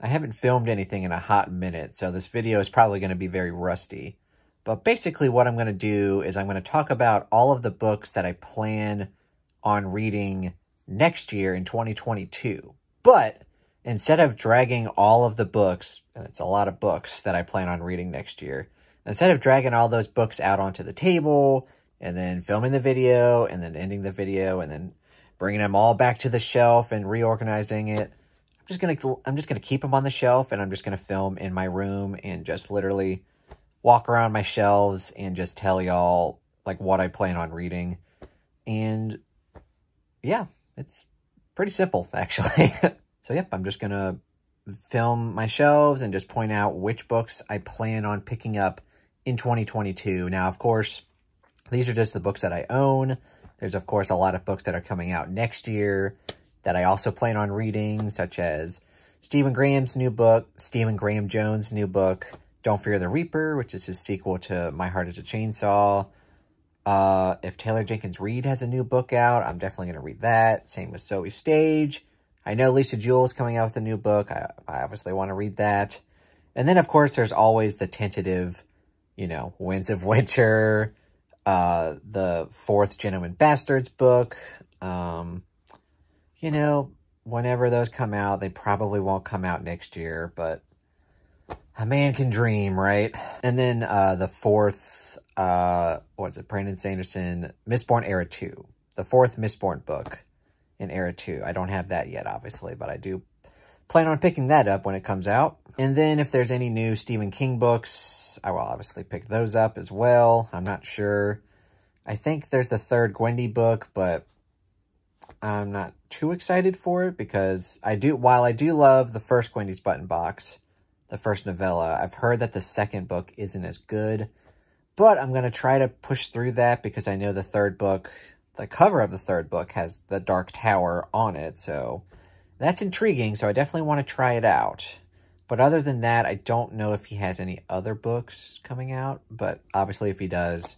I haven't filmed anything in a hot minute, so this video is probably going to be very rusty. But basically what I'm going to do is I'm going to talk about all of the books that I plan on reading next year in 2022. But instead of dragging all of the books, and it's a lot of books that I plan on reading next year, instead of dragging all those books out onto the table and then filming the video and then ending the video and then bringing them all back to the shelf and reorganizing it, just going to I'm just going to keep them on the shelf and I'm just going to film in my room and just literally walk around my shelves and just tell y'all like what I plan on reading. And yeah, it's pretty simple actually. so yep, I'm just going to film my shelves and just point out which books I plan on picking up in 2022. Now, of course, these are just the books that I own. There's, of course, a lot of books that are coming out next year that I also plan on reading, such as Stephen Graham's new book, Stephen Graham Jones' new book, Don't Fear the Reaper, which is his sequel to My Heart is a Chainsaw. Uh, if Taylor Jenkins Reid has a new book out, I'm definitely going to read that. Same with Zoje Stage. I know Lisa Jewell is coming out with a new book. I, I obviously want to read that. And then, of course, there's always the tentative you know, Winds of Winter, uh, the fourth Gentleman Bastards book. Um, you know, whenever those come out, they probably won't come out next year, but a man can dream, right? And then uh, the fourth, uh, what is it, Brandon Sanderson, Mistborn Era 2. The fourth Mistborn book in Era 2. I don't have that yet, obviously, but I do plan on picking that up when it comes out. And then if there's any new Stephen King books, I will obviously pick those up as well. I'm not sure. I think there's the third Gwendy book, but I'm not too excited for it because I do, while I do love the first Gwendy's Button Box, the first novella, I've heard that the second book isn't as good, but I'm going to try to push through that because I know the third book, the cover of the third book has the Dark Tower on it, so that's intriguing, so I definitely want to try it out. But other than that, I don't know if he has any other books coming out. But obviously, if he does,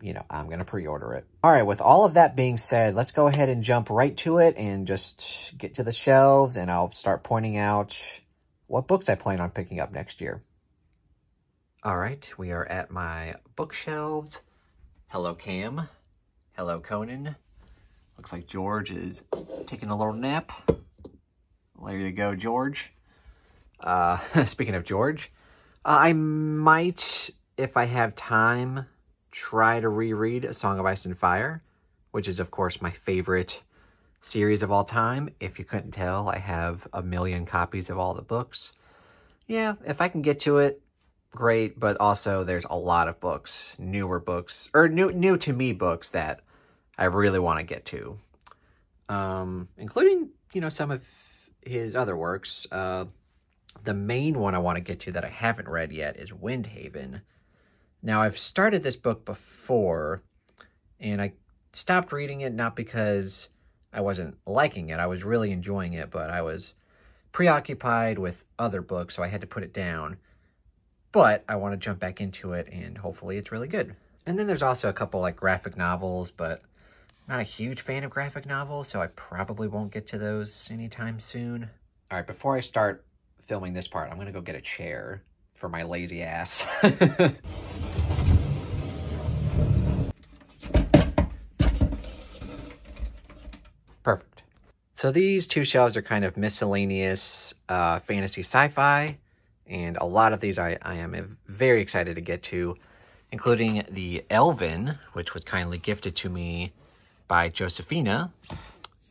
you know, I'm going to pre-order it. All right, with all of that being said, let's go ahead and jump right to it and just get to the shelves and I'll start pointing out what books I plan on picking up next year. All right, we are at my bookshelves. Hello, Cam. Hello, Conan. Looks like George is taking a little nap. There you go, George. Uh, speaking of George, uh, I might, if I have time, try to reread A Song of Ice and Fire, which is, of course, my favorite series of all time. If you couldn't tell, I have a million copies of all the books. Yeah, if I can get to it, great, but also there's a lot of books, newer books, or new new to me books that I really want to get to. Um, including, you know, some of his other works. Uh, the main one I want to get to that I haven't read yet is Windhaven. Now, I've started this book before, and I stopped reading it not because I wasn't liking it. I was really enjoying it, but I was preoccupied with other books, so I had to put it down. But I want to jump back into it, and hopefully it's really good. And then there's also a couple like graphic novels, but I'm not a huge fan of graphic novels, so I probably won't get to those anytime soon. All right, before I start filming this part, I'm going to go get a chair for my lazy ass. Perfect. So these two shelves are kind of miscellaneous uh, fantasy sci-fi, and a lot of these I, I am very excited to get to, including the Elven, which was kindly gifted to me by Josephina,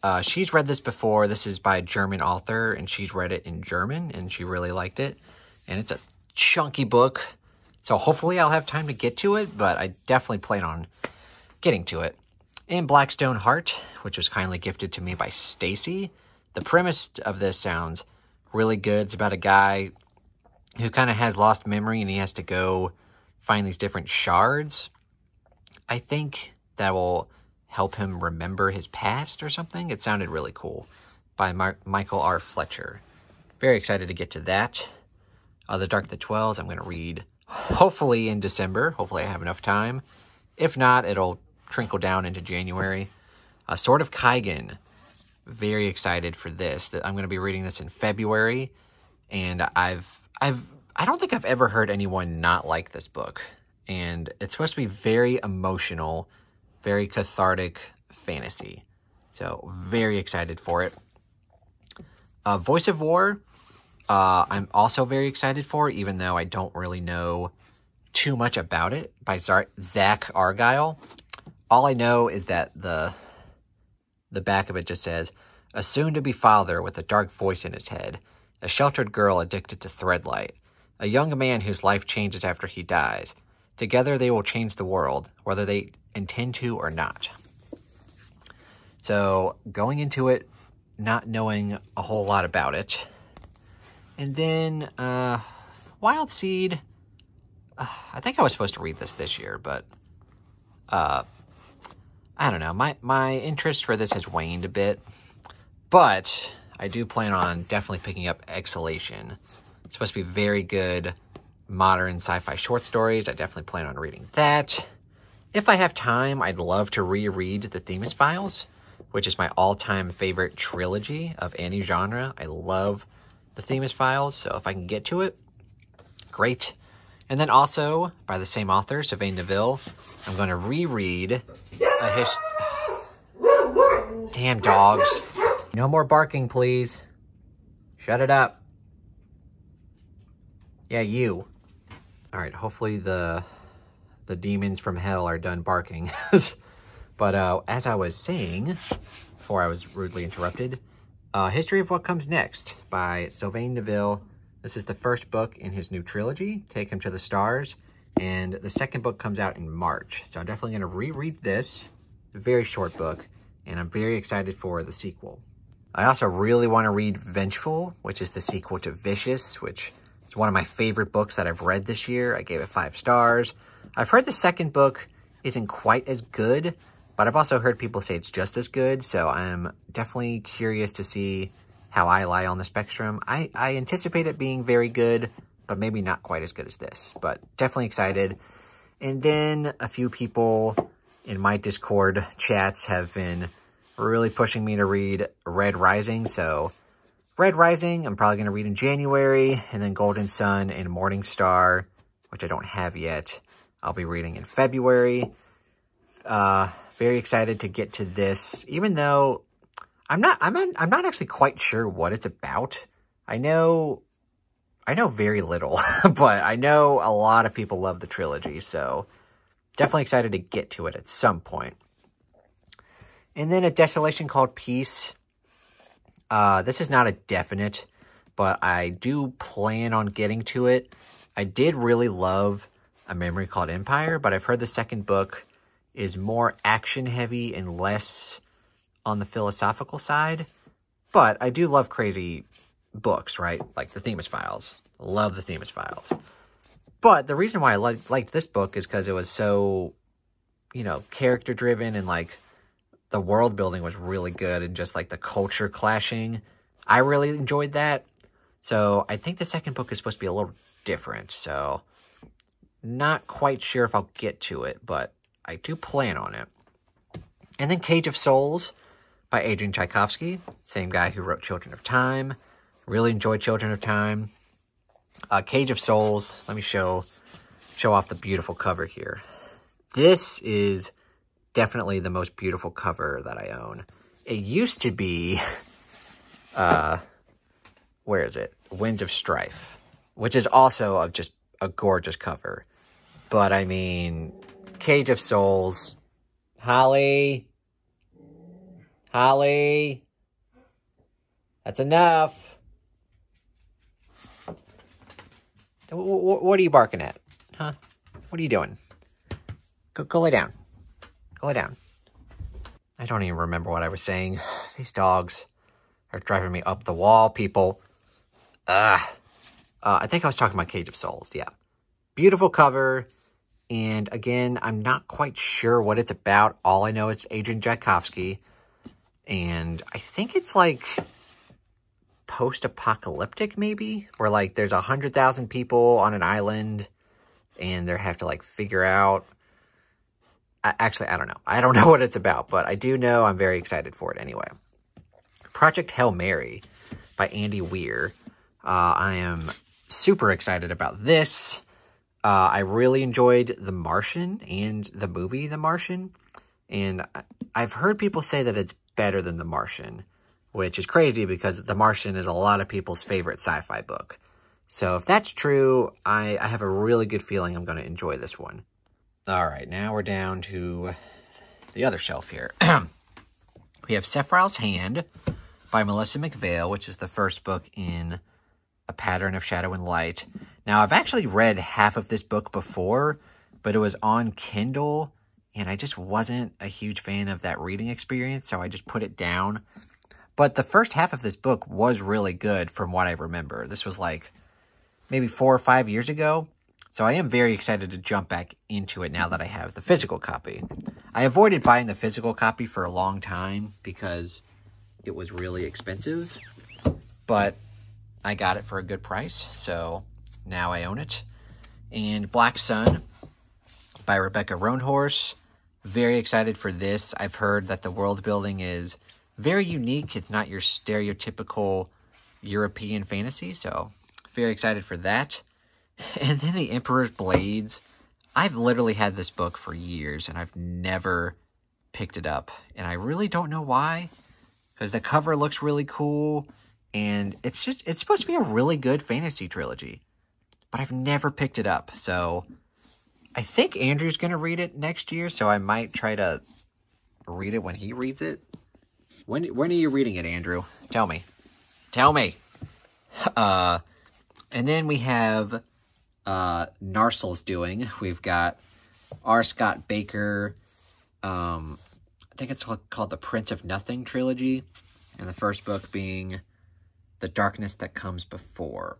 uh, she's read this before. This is by a German author, and she's read it in German, and she really liked it. And it's a chunky book, so hopefully I'll have time to get to it, but I definitely plan on getting to it. And Blackstone Heart, which was kindly gifted to me by Stacy. The premise of this sounds really good. It's about a guy who kind of has lost memory, and he has to go find these different shards. I think that will help him remember his past or something. It sounded really cool by Mar Michael R. Fletcher. Very excited to get to that. Uh, the Dark the Twelves, I'm going to read hopefully in December. Hopefully I have enough time. If not, it'll trickle down into January. A Sword of Kaigen. Very excited for this. I'm going to be reading this in February. And I've, I've, I don't think I've ever heard anyone not like this book. And it's supposed to be very emotional, very cathartic fantasy. So very excited for it. Uh, Voice of War, uh, I'm also very excited for, even though I don't really know too much about it, by Zach Argyle. All I know is that the the back of it just says, a soon-to-be father with a dark voice in his head, a sheltered girl addicted to threadlight, a young man whose life changes after he dies. Together they will change the world, whether they intend to or not. So going into it, not knowing a whole lot about it. And then uh, Wild Seed, uh, I think I was supposed to read this this year, but uh, I don't know. My my interest for this has waned a bit, but I do plan on definitely picking up Exhalation. It's supposed to be very good modern sci-fi short stories. I definitely plan on reading that. If I have time, I'd love to reread The Themis Files, which is my all-time favorite trilogy of any genre. I love The Themis Files, so if I can get to it, great. And then also, by the same author, Sylvain Neuvel, I'm going to reread a his... Damn dogs. No more barking, please. Shut it up. Yeah, you. All right, hopefully the the demons from hell are done barking. but uh, as I was saying, before I was rudely interrupted, uh, History of What Comes Next by Sylvain Neuvel. This is the first book in his new trilogy, Take Him to the Stars. And the second book comes out in March. So I'm definitely going to reread this. A very short book. And I'm very excited for the sequel. I also really want to read Vengeful, which is the sequel to Vicious, which is one of my favorite books that I've read this year. I gave it five stars. I've heard the second book isn't quite as good, but I've also heard people say it's just as good. So I'm definitely curious to see how I lie on the spectrum. I, I anticipate it being very good, but maybe not quite as good as this, but definitely excited. And then a few people in my Discord chats have been really pushing me to read Red Rising. So Red Rising, I'm probably going to read in January, and then Golden Son and Morning Star, which I don't have yet, I'll be reading in February. Uh, very excited to get to this, even though I'm not, I'm, I'm not actually quite sure what it's about. I know I know very little, but I know a lot of people love the trilogy, so definitely excited to get to it at some point. And then a Desolation Called Peace. Uh, this is not a definite, but I do plan on getting to it. I did really love A Memory Called Empire, but I've heard the second book is more action-heavy and less on the philosophical side. But I do love crazy books, right? Like the Themis Files. Love the Themis Files. But the reason why I li liked this book is because it was so, you know, character driven and like the world building was really good and just like the culture clashing. I really enjoyed that. So I think the second book is supposed to be a little different. So not quite sure if I'll get to it, but I do plan on it. And then Cage of Souls by Adrian Tchaikovsky, same guy who wrote Children of Time. Really enjoyed Children of Time. Uh, Cage of Souls. Let me show show off the beautiful cover here. This is definitely the most beautiful cover that I own. It used to be, uh, where is it? Winds of Strife, which is also a, just a gorgeous cover. But I mean, Cage of Souls, Holly, Holly, that's enough. What are you barking at? Huh? What are you doing? Go, go lay down. Go lay down. I don't even remember what I was saying. These dogs are driving me up the wall, people. Ah. Uh, I think I was talking about Cage of Souls, yeah. Beautiful cover. And again, I'm not quite sure what it's about. All I know it's Adrian Tchaikovsky. And I think it's like post-apocalyptic maybe where like there's a hundred thousand people on an island and they have to like figure out actually i don't know i don't know what it's about but i do know i'm very excited for it anyway project hail mary by andy weir Uh, I am super excited about this. Uh, I really enjoyed The Martian and the movie The Martian. And I've heard people say that it's better than The Martian, which is crazy because The Martian is a lot of people's favorite sci-fi book. So if that's true, I, I have a really good feeling I'm going to enjoy this one. All right, now we're down to the other shelf here. we have Cephrael's Hand by Melissa McPhail, which is the first book in A Pattern of Shadow and Light. Now, I've actually read half of this book before, but it was on Kindle, and I just wasn't a huge fan of that reading experience, so I just put it down. But the first half of this book was really good from what I remember. This was like maybe four or five years ago, so I am very excited to jump back into it now that I have the physical copy. I avoided buying the physical copy for a long time because it was really expensive, but I got it for a good price, so now I own it. And Black Sun by Rebecca Roanhorse. Very excited for this. I've heard that the world building is very unique. It's not your stereotypical European fantasy, so very excited for that. And then The Emperor's Blades. I've literally had this book for years, and I've never picked it up. And I really don't know why, because the cover looks really cool, and it's just, it's supposed to be a really good fantasy trilogy but I've never picked it up. So I think Andrew's going to read it next year, so I might try to read it when he reads it. When when are you reading it, Andrew? Tell me. Tell me. Uh, and then we have uh, doing. We've got R. Scott Bakker. Um, I think it's called the Prince of Nothing trilogy, and the first book being The Darkness That Comes Before.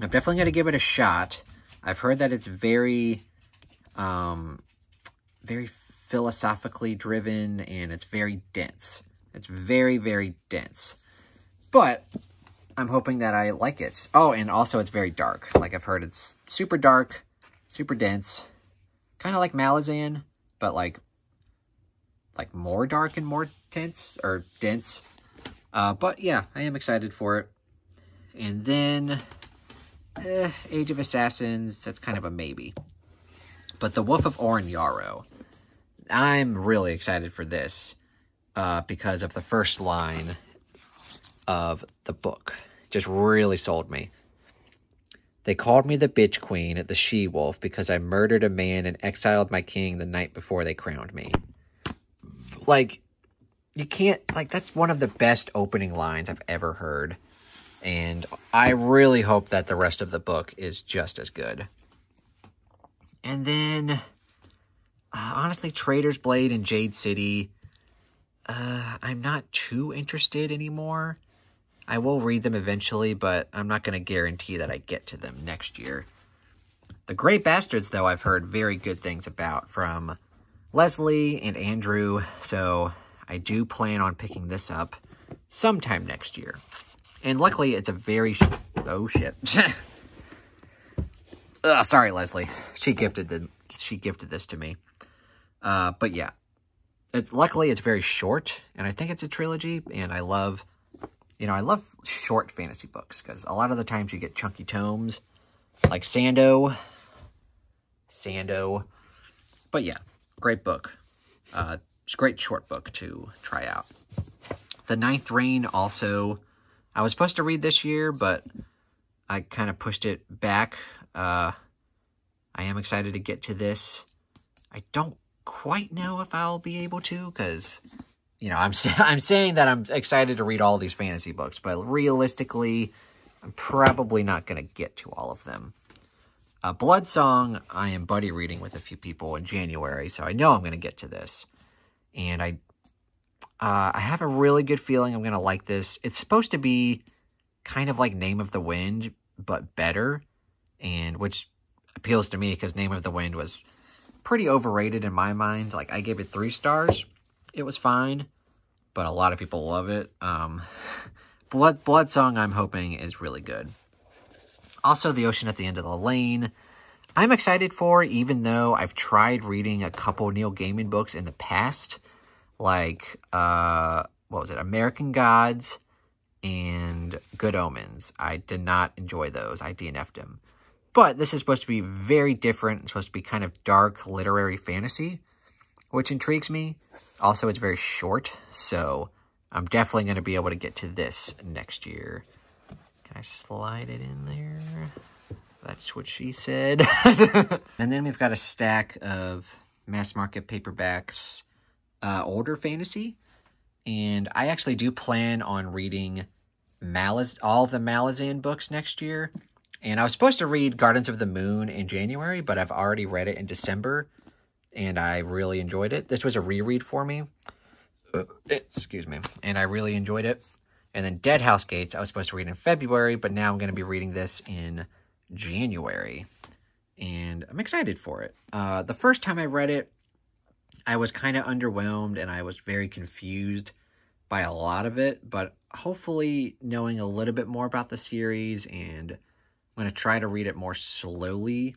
I'm definitely going to give it a shot. I've heard that it's very, um, very philosophically driven and it's very dense. It's very, very dense. But I'm hoping that I like it. Oh, and also it's very dark. Like I've heard it's super dark, super dense, kind of like Malazan, but like, like more dark and more tense or dense. Uh, but yeah, I am excited for it. And then eh, Age of Assassins, that's kind of a maybe. But The Wolf of Oren Yaro, I'm really excited for this uh, because of the first line of the book. Just really sold me. They called me the bitch queen, the she-wolf, because I murdered a man and exiled my king the night before they crowned me. Like, you can't, like, that's one of the best opening lines I've ever heard. And I really hope that the rest of the book is just as good. And then, uh, honestly, Traitor's Blade and Jade City, uh, I'm not too interested anymore. I will read them eventually, but I'm not going to guarantee that I get to them next year. The Grey Bastards, though, I've heard very good things about from Leslie and Andrew, so I do plan on picking this up sometime next year. And luckily, it's a very... oh, shit. Ugh, sorry, Leslie. She gifted the she gifted this to me. Uh, but yeah, it's luckily it's very short, and I think it's a trilogy. And I love, you know, I love short fantasy books because a lot of the times you get chunky tomes, like Sando, Sando. But yeah, great book. Uh, it's a great short book to try out. The Ninth Rain also I was supposed to read this year, but I kind of pushed it back. Uh, I am excited to get to this. I don't quite know if I'll be able to, because, you know, I'm, I'm saying that I'm excited to read all these fantasy books, but realistically, I'm probably not going to get to all of them. Uh, Blood Song, I am buddy reading with a few people in January, so I know I'm going to get to this. And I uh, I have a really good feeling I'm going to like this. It's supposed to be kind of like Name of the Wind, but better, and which appeals to me because Name of the Wind was pretty overrated in my mind. Like, I gave it three stars. It was fine, but a lot of people love it. Um, Blood, Blood Song, I'm hoping, is really good. Also, The Ocean at the End of the Lane. I'm excited for, even though I've tried reading a couple Neil Gaiman books in the past like uh, what was it, American Gods and Good Omens. I did not enjoy those. I DNF'd them. But this is supposed to be very different. It's supposed to be kind of dark literary fantasy, which intrigues me. Also, it's very short, so I'm definitely going to be able to get to this next year. Can I slide it in there? That's what she said. and then we've got a stack of mass market paperbacks, uh, older fantasy. And I actually do plan on reading Malaz all the Malazan books next year. And I was supposed to read Gardens of the Moon in January, but I've already read it in December. And I really enjoyed it. This was a reread for me. Uh, excuse me. And I really enjoyed it. And then Dead House Gates, I was supposed to read in February, but now I'm going to be reading this in January. And I'm excited for it. Uh, the first time I read it, I was kind of underwhelmed and I was very confused by a lot of it. But hopefully, knowing a little bit more about the series and I'm going to try to read it more slowly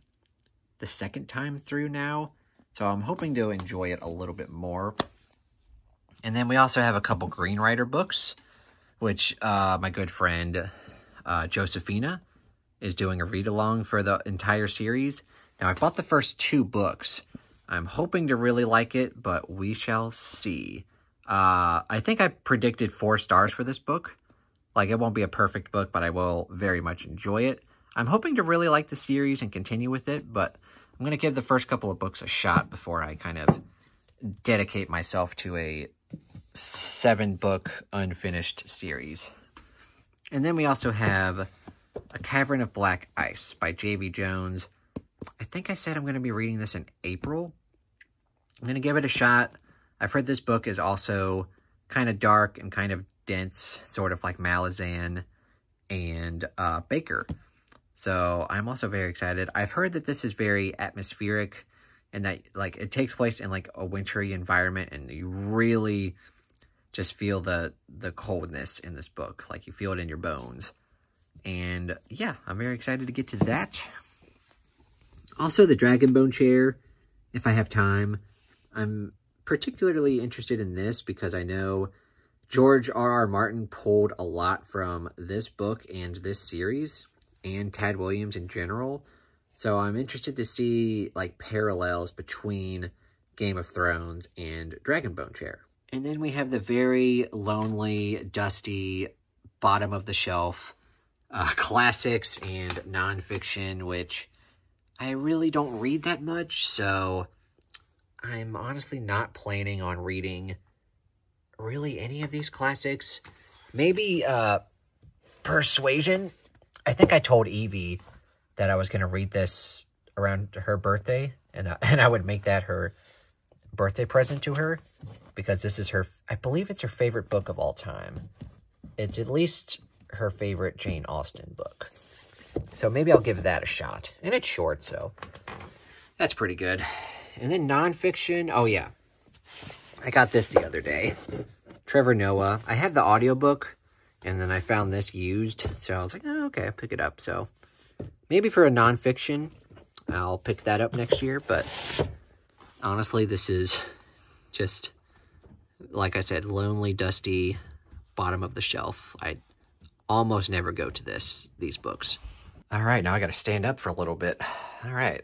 the second time through now. So I'm hoping to enjoy it a little bit more. And then we also have a couple Green Greenwriter books, which uh, my good friend uh, Josephina is doing a read-along for the entire series. Now, I bought the first two books. I'm hoping to really like it, but we shall see. Uh, I think I predicted four stars for this book. Like, it won't be a perfect book, but I will very much enjoy it. I'm hoping to really like the series and continue with it, but I'm going to give the first couple of books a shot before I kind of dedicate myself to a seven book unfinished series. And then we also have A Cavern of Black Ice by J.V. Jones. I think I said I'm going to be reading this in April. I'm going to give it a shot. I've heard this book is also kind of dark and kind of dense, sort of like Malazan and uh, Bakker. So I'm also very excited. I've heard that this is very atmospheric and that like it takes place in like a wintry environment and you really just feel the the coldness in this book. Like you feel it in your bones. And yeah, I'm very excited to get to that. Also, the Dragonbone chair, if I have time. I'm particularly interested in this because I know George R. R. Martin pulled a lot from this book and this series and Tad Williams in general. So I'm interested to see like parallels between Game of Thrones and Dragonbone Chair. And then we have the very lonely, dusty, bottom of the shelf uh, classics and nonfiction, which I really don't read that much, so I'm honestly not planning on reading really any of these classics. Maybe uh, Persuasion. I think I told Evie that I was going to read this around her birthday, and, uh, and I would make that her birthday present to her because this is her, I believe it's her favorite book of all time. It's at least her favorite Jane Austen book. So maybe I'll give that a shot. And it's short, so that's pretty good. And then nonfiction. Oh, yeah. I got this the other day. Trevor Noah. I had the audiobook, and then I found this used. So I was like, oh, okay, I'll pick it up. So maybe for a nonfiction, I'll pick that up next year. But honestly, this is just like I said, lonely, dusty, bottom of the shelf. I almost never go to this these books. All right, now I got to stand up for a little bit. All right.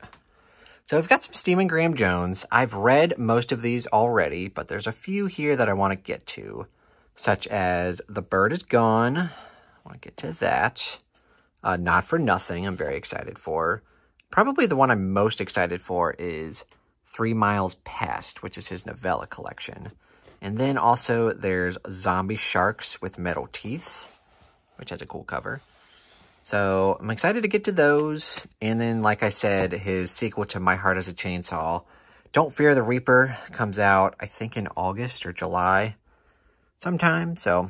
So I've got some Stephen Graham Jones. I've read most of these already, but there's a few here that I want to get to, such as The Bird is Gone. I want to get to that. Uh, Not for Nothing, I'm very excited for. Probably the one I'm most excited for is Three Miles Past, which is his novella collection. And then also there's Zombie Sharks with Metal Teeth, which has a cool cover. So I'm excited to get to those. And then, like I said, his sequel to My Heart as a Chainsaw, Don't Fear the Reaper, comes out, I think, in August or July sometime. So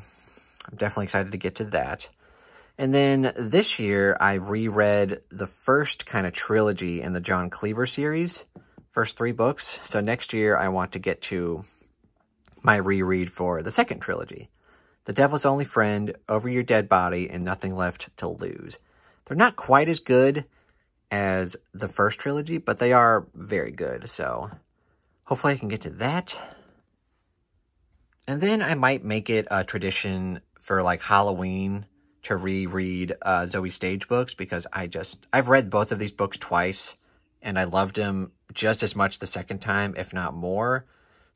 I'm definitely excited to get to that. And then this year, I reread the first kind of trilogy in the John Cleaver series, first three books. So next year, I want to get to my reread for the second trilogy. The Devil's Only Friend, Over Your Dead Body, and Nothing Left to Lose. They're not quite as good as the first trilogy, but they are very good, so hopefully I can get to that. And then I might make it a tradition for like Halloween to reread uh, Zoje Stage books because I just, I've read both of these books twice and I loved them just as much the second time, if not more.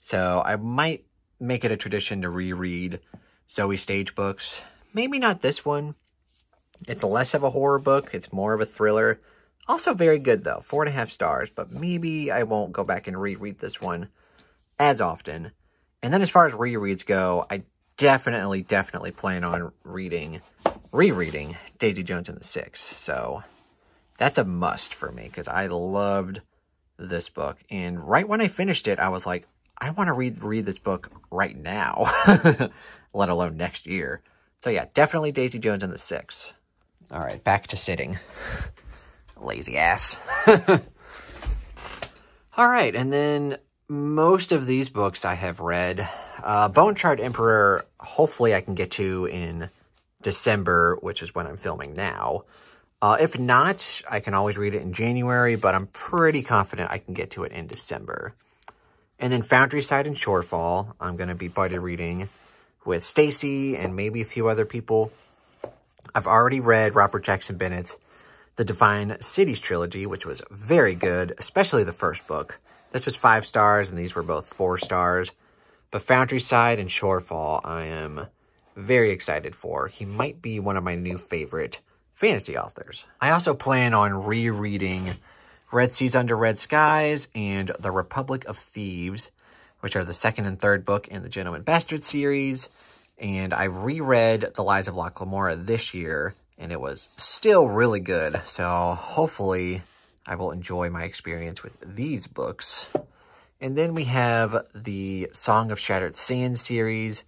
So I might make it a tradition to reread Zoje Stage books. Maybe not this one. It's less of a horror book. It's more of a thriller. Also very good though, four and a half stars, but maybe I won't go back and reread this one as often. And then as far as rereads go, I definitely, definitely plan on reading, rereading Daisy Jones and the Six. So that's a must for me because I loved this book. And right when I finished it, I was like, I want to read read this book right now, let alone next year. So yeah, definitely Daisy Jones and the Six. All right, back to sitting. Lazy ass. All right, and then most of these books I have read. Uh, Bone Shard Emperor, hopefully I can get to in December, which is when I'm filming now. Uh, if not, I can always read it in January, but I'm pretty confident I can get to it in December. And then Foundryside and Shorefall, I'm going to be buddy reading with Stacy and maybe a few other people. I've already read Robert Jackson Bennett's The Divine Cities trilogy, which was very good, especially the first book. This was five stars, and these were both four stars. But Foundryside and Shorefall, I am very excited for. He might be one of my new favorite fantasy authors. I also plan on rereading Red Seas Under Red Skies and The Republic of Thieves, which are the second and third book in the Gentleman Bastard series. And I reread The Lies of Locke Lamora this year, and it was still really good. So hopefully I will enjoy my experience with these books. And then we have the Song of Shattered Sand series.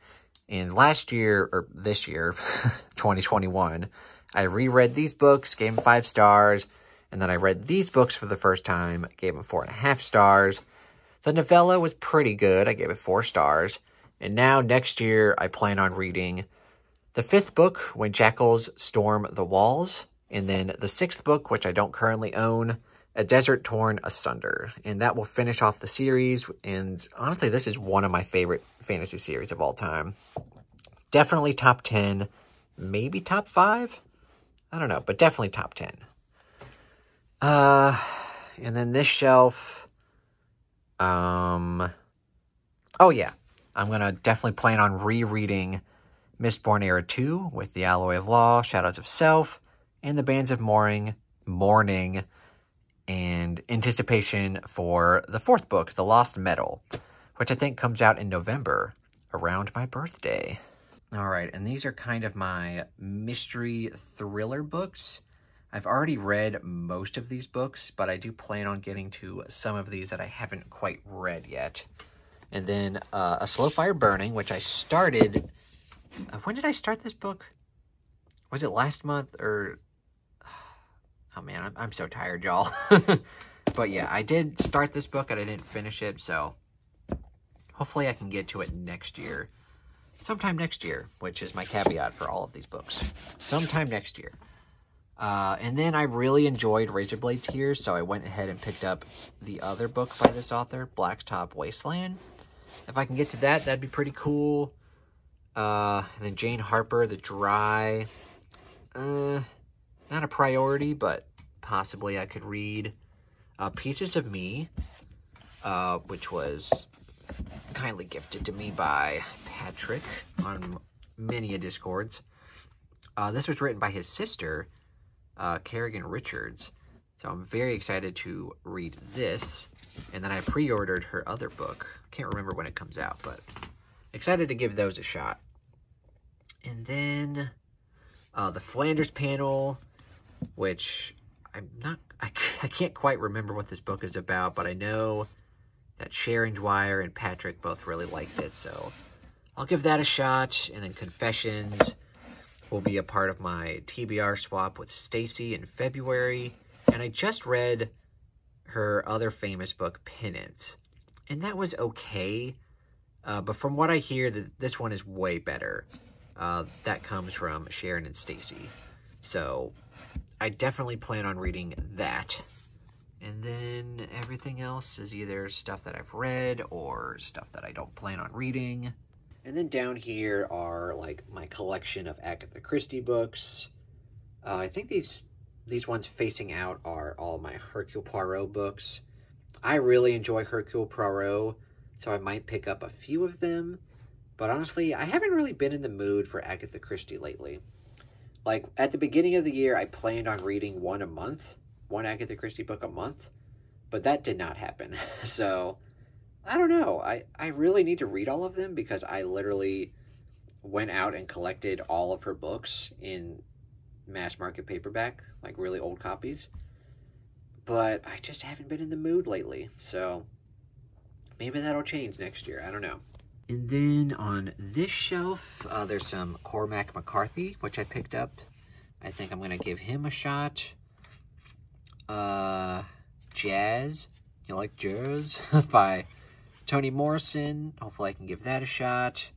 And last year, or this year, 2021, I reread these books, gave them five stars. And then I read these books for the first time, gave them four and a half stars. The novella was pretty good. I gave it four stars. And now next year, I plan on reading the fifth book, When Jackals Storm the Walls. And then the sixth book, which I don't currently own, A Desert Torn Asunder. And that will finish off the series. And honestly, this is one of my favorite fantasy series of all time. Definitely top 10, maybe top 5? I don't know, but definitely top 10. Uh, and then this shelf, um, oh yeah, I'm going to definitely plan on rereading Mistborn Era 2 with the Alloy of Law, Shadows of Self, and the Bands of Mourning, Mourning, and anticipation for the fourth book, The Lost Metal, which I think comes out in November around my birthday. All right, and these are kind of my mystery thriller books. I've already read most of these books, but I do plan on getting to some of these that I haven't quite read yet. And then uh, A Slow Fire Burning, which I started... Uh, when did I start this book? Was it last month or Oh man, I'm, I'm so tired, y'all. but yeah, I did start this book and I didn't finish it, so hopefully I can get to it next year. Sometime next year, which is my caveat for all of these books. Sometime next year. Uh, and then I really enjoyed Razorblade Tears, so I went ahead and picked up the other book by this author, Blacktop Wasteland. If I can get to that, that'd be pretty cool. Uh, and then Jane Harper, The Dry. Uh, not a priority, but possibly I could read uh, Pieces of Me, uh, which was kindly gifted to me by Patrick on many a Discords. Uh, this was written by his sister, uh, Kerrigan Richards, so I'm very excited to read this. And then I pre-ordered her other book. Can't remember when it comes out, but excited to give those a shot. And then uh, the Flanders panel which I'm not, I, I can't quite remember what this book is about, but I know that Sharon Dwyer and Patrick both really liked it, so I'll give that a shot. And then Confessions will be a part of my TBR swap with Stacy in February. And I just read her other famous book, Penance. And that was okay. Uh, but from what I hear, that this one is way better. Uh, that comes from Sharon and Stacy. So I definitely plan on reading that. And then everything else is either stuff that I've read or stuff that I don't plan on reading. And then down here are like my collection of Agatha Christie books. Uh, I think these these ones facing out are all my Hercule Poirot books. I really enjoy Hercule Poirot, so I might pick up a few of them. But honestly, I haven't really been in the mood for Agatha Christie lately. Like, at the beginning of the year, I planned on reading one a month, one Agatha Christie book a month, but that did not happen. so, I don't know. I, I really need to read all of them because I literally went out and collected all of her books in mass market paperback, like really old copies. But I just haven't been in the mood lately. So, maybe that'll change next year. I don't know. And then on this shelf, uh, there's some Cormac McCarthy, which I picked up. I think I'm going to give him a shot. Uh, Jazz. You like Jazz? By Toni Morrison. Hopefully I can give that a shot.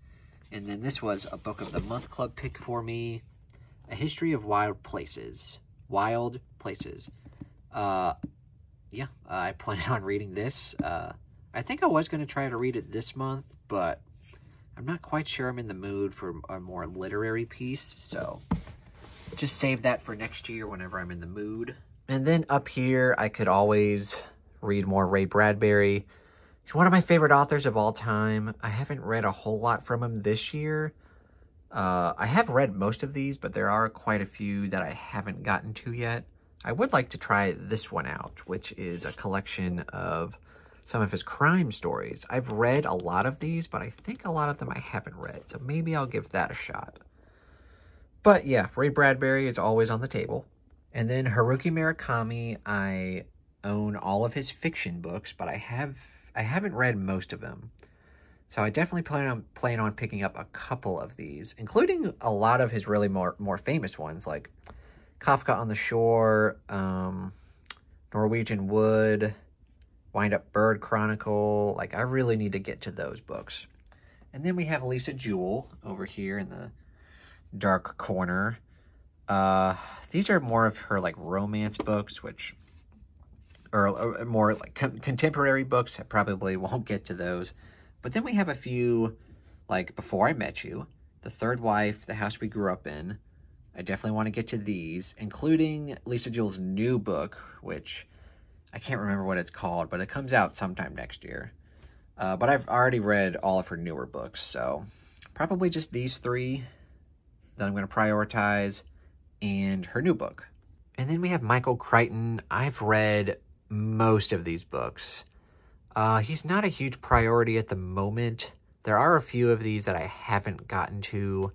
And then this was a Book of the Month Club pick for me. A History of Wild Places. Wild Places. Uh, yeah, I plan on reading this. Uh, I think I was going to try to read it this month, but I'm not quite sure I'm in the mood for a more literary piece, so just save that for next year whenever I'm in the mood. And then up here, I could always read more Ray Bradbury. He's one of my favorite authors of all time. I haven't read a whole lot from him this year. Uh, I have read most of these, but there are quite a few that I haven't gotten to yet. I would like to try this one out, which is a collection of some of his crime stories. I've read a lot of these, but I think a lot of them I haven't read, so maybe I'll give that a shot. But yeah, Ray Bradbury is always on the table. And then Haruki Murakami, I own all of his fiction books, but I have I haven't read most of them. So I definitely plan on plan on picking up a couple of these, including a lot of his really more more famous ones like Kafka on the Shore, um, Norwegian Wood, Wind Up Bird Chronicle. Like, I really need to get to those books. And then we have Lisa Jewell over here in the dark corner. Uh, these are more of her, like, romance books, which or, more like contemporary books. I probably won't get to those. But then we have a few, like Before I Met You, The Third Wife, The House We Grew Up In. I definitely want to get to these, including Lisa Jewell's new book, which I can't remember what it's called, but it comes out sometime next year. Uh, but I've already read all of her newer books, so probably just these three that I'm going to prioritize and her new book. And then we have Michael Crichton. I've read most of these books. Uh, he's not a huge priority at the moment. There are a few of these that I haven't gotten to.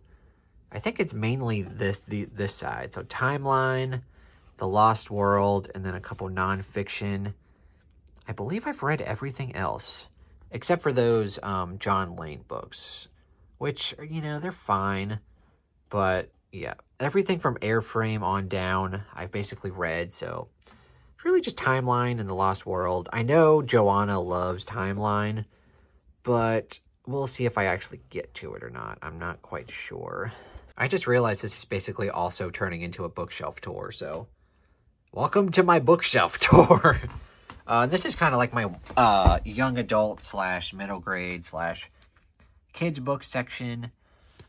I think it's mainly this the, this side. So Timeline, the Lost World, and then a couple nonfiction. I believe I've read everything else, except for those um, John Lange books, which, you know, they're fine. But, yeah, everything from Airframe on down, I've basically read, so it's really just Timeline and The Lost World. I know Joanna loves Timeline, but we'll see if I actually get to it or not. I'm not quite sure. I just realized this is basically also turning into a bookshelf tour, so welcome to my bookshelf tour. uh, this is kind of like my uh, young adult slash middle grade slash kids book section.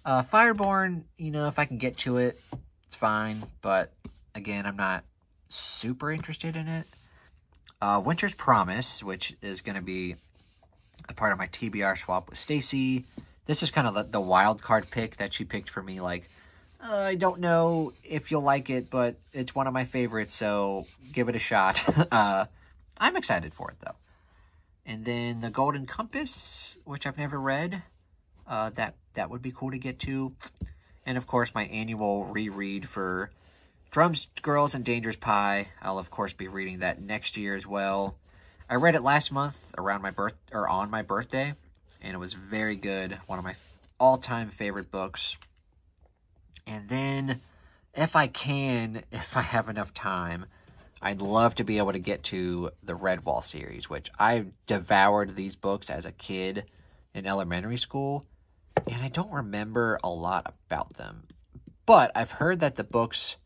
Uh, Fireborn, you know, if I can get to it, it's fine. But again, I'm not super interested in it. Uh, Winter's Promise, which is going to be a part of my TBR swap with Stacy. This is kind of the, the wild card pick that she picked for me. Like, uh, I don't know if you'll like it, but it's one of my favorites, so give it a shot. uh, I'm excited for it, though. And then The Golden Compass, which I've never read. Uh, that, that would be cool to get to. And, of course, my annual reread for Drums, Girls, and Dangerous Pie. I'll, of course, be reading that next year as well. I read it last month around my birth or on my birthday, and it was very good. One of my all-time favorite books. And then, if I can, if I have enough time, I'd love to be able to get to the Redwall series, which I devoured these books as a kid in elementary school, and I don't remember a lot about them. But I've heard that the books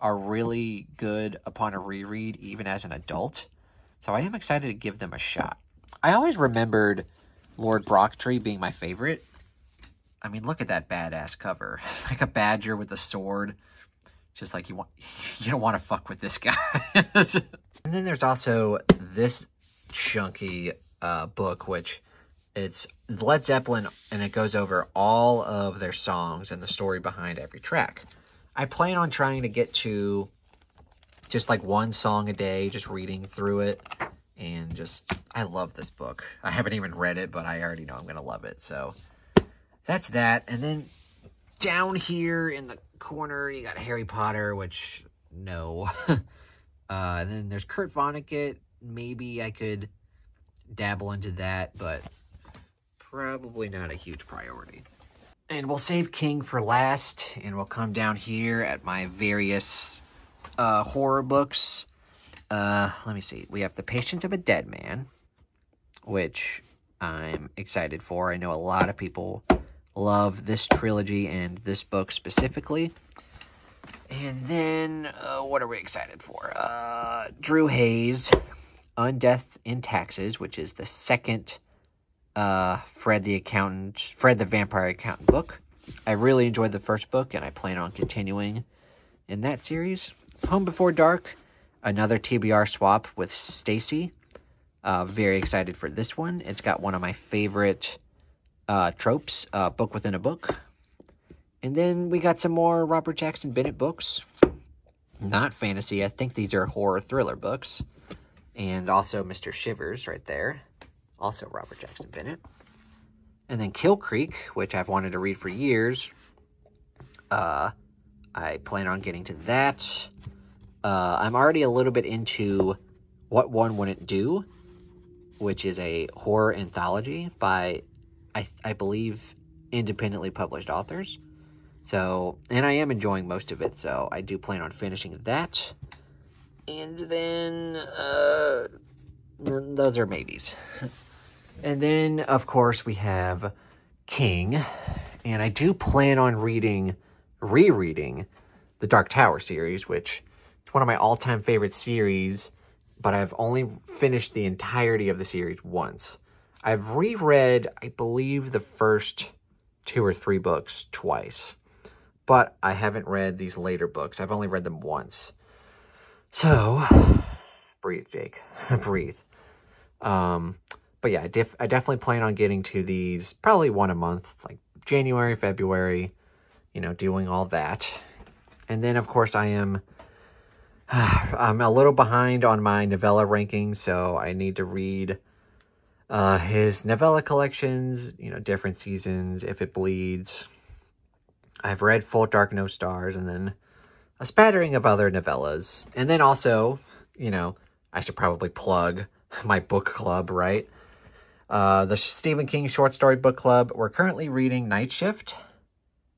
are really good upon a reread, even as an adult. So I am excited to give them a shot. I always remembered Lord Brocktree being my favorite, I mean, look at that badass cover. like a badger with a sword. Just like you want, you don't want to fuck with this guy. and then there's also this chunky uh, book, which it's Led Zeppelin, and it goes over all of their songs and the story behind every track. I plan on trying to get to just like one song a day, just reading through it. And just, I love this book. I haven't even read it, but I already know I'm going to love it. So that's that. And then down here in the corner, you got Harry Potter, which no. uh, and then there's Kurt Vonnegut. Maybe I could dabble into that, but probably not a huge priority. And we'll save King for last, and we'll come down here at my various uh, horror books. Uh, let me see. We have The Patience of a Dead Man, which I'm excited for. I know a lot of people love this trilogy and this book specifically. And then, uh, what are we excited for? Uh, Drew Hayes, Undeath and Taxes, which is the second uh, Fred the Accountant, Fred the Vampire Accountant book. I really enjoyed the first book, and I plan on continuing in that series. Home Before Dark, another TBR swap with Stacy. Uh, very excited for this one. It's got one of my favorite uh, tropes, uh, book within a book. And then we got some more Robert Jackson Bennett books. Not fantasy. I think these are horror thriller books. And also Mr. Shivers right there. Also Robert Jackson Bennett. And then Kill Creek, which I've wanted to read for years. Uh, I plan on getting to that. Uh, I'm already a little bit into What One Wouldn't Do, which is a horror anthology by, I, I believe, independently published authors. So, and I am enjoying most of it, so I do plan on finishing that. And then, uh, those are maybes. and then, of course, we have King. And I do plan on reading, rereading the Dark Tower series, which it's one of my all-time favorite series, but I've only finished the entirety of the series once. I've reread, I believe, the first two or three books twice, but I haven't read these later books. I've only read them once. So, breathe, Jake. breathe. Um, but yeah, I, def I definitely plan on getting to these probably one a month, like January, February, you know, doing all that. And then, of course, I am I'm a little behind on my novella rankings, so I need to read uh, his novella collections, you know, different seasons, If It Bleeds. I've read Full Dark No Stars, and then a spattering of other novellas. And then also, you know, I should probably plug my book club, right? Uh, the Stephen King Short Story Book Club. We're currently reading Night Shift,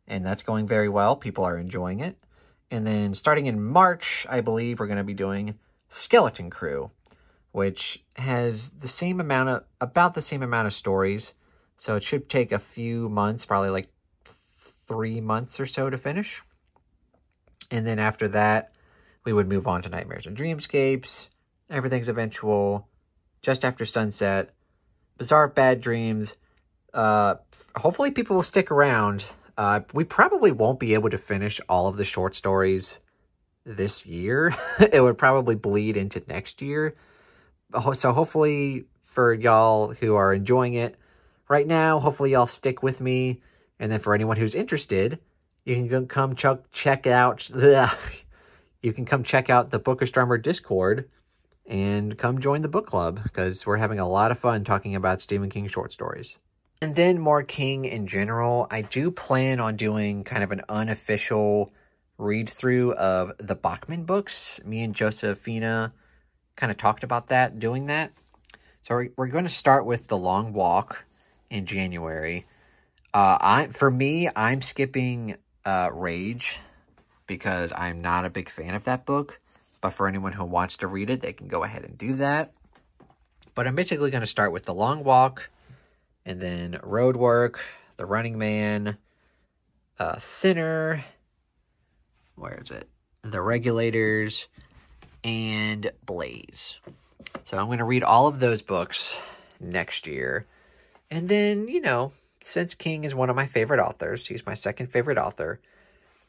and that's going very well. People are enjoying it. And then starting in March, I believe we're going to be doing Skeleton Crew, which has the same amount of, about the same amount of stories. So it should take a few months, probably like three months or so to finish. And then after that, we would move on to Nightmares and Dreamscapes, Everything's Eventual, Just After Sunset, Bazaar Bad Dreams. Uh, hopefully people will stick around uh, we probably won't be able to finish all of the short stories this year. it would probably bleed into next year. So hopefully for y'all who are enjoying it right now, hopefully y'all stick with me. And then for anyone who's interested, you can come ch check out you can come check out the Bookish Drummer Discord and come join the book club because we're having a lot of fun talking about Stephen King short stories. And then more King in general, I do plan on doing kind of an unofficial read through of the Bachman books. Me and Josephina kind of talked about that, doing that. So we're, going to start with The Long Walk in January. Uh, I For me, I'm skipping uh, Rage because I'm not a big fan of that book. But for anyone who wants to read it, they can go ahead and do that. But I'm basically going to start with The Long Walk, and then Roadwork, The Running Man, uh, Thinner, where is it? The Regulators, and Blaze. So I'm going to read all of those books next year. And then, you know, since King is one of my favorite authors, he's my second favorite author,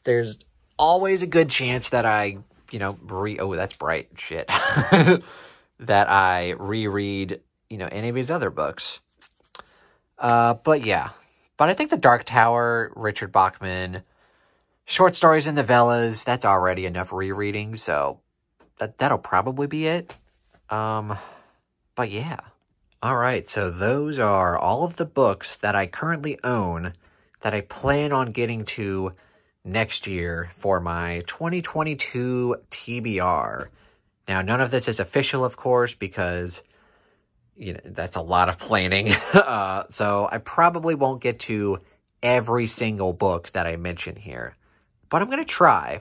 there's always a good chance that I, you know, re oh that's bright shit. that I reread, you know, any of his other books. Uh, but yeah. But I think The Dark Tower, Richard Bachman, short stories and novellas, that's already enough rereading, so that that'll probably be it. Um but yeah. All right, so those are all of the books that I currently own that I plan on getting to next year for my 2022 TBR. Now, none of this is official, of course, because you know that's a lot of planning. uh, so I probably won't get to every single book that I mention here, but I'm gonna try.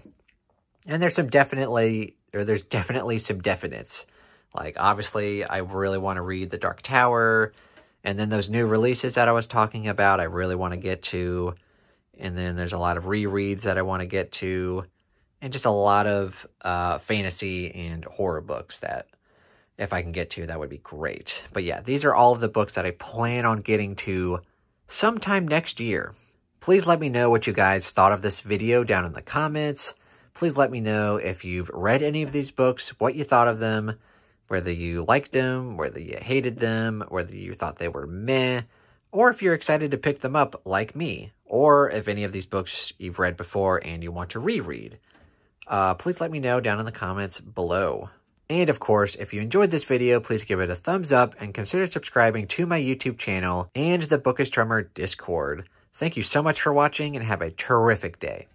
And there's some definitely, or there's definitely some definites. Like, obviously, I really want to read The Dark Tower, and then those new releases that I was talking about, I really want to get to. And then there's a lot of rereads that I want to get to, and just a lot of uh, fantasy and horror books that, if I can get to, that would be great. But yeah, these are all of the books that I plan on getting to sometime next year. Please let me know what you guys thought of this video down in the comments. Please let me know if you've read any of these books, what you thought of them, whether you liked them, whether you hated them, whether you thought they were meh, or if you're excited to pick them up like me, or if any of these books you've read before and you want to reread. Uh, please let me know down in the comments below. And of course, if you enjoyed this video, please give it a thumbs up and consider subscribing to my YouTube channel and the Bookish Drummer Discord. Thank you so much for watching and have a terrific day.